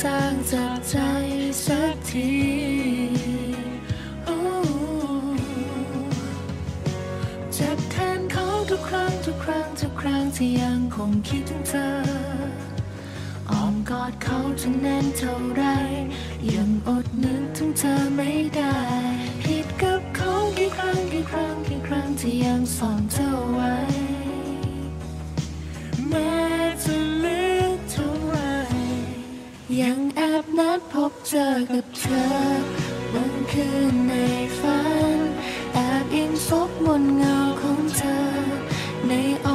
จางจากใจสักทีเจ็บแทนเขาทุกครั้งทุกครั้งทุกครั้งที่ยังคงคิดถึงเธออ้อมกอดเขาจนแน่นเท่าไร ยังอดนึกถึงเธอไม่ได้ผิดกับเขากี่ครั้งกี่ครั้งกี่ครั้งที่ยังสอนเธอไว้ ยังแอบนัดพบเจอกับเธอบางคืนในฝัน แอบอิงซบมนเงาของเธอในอ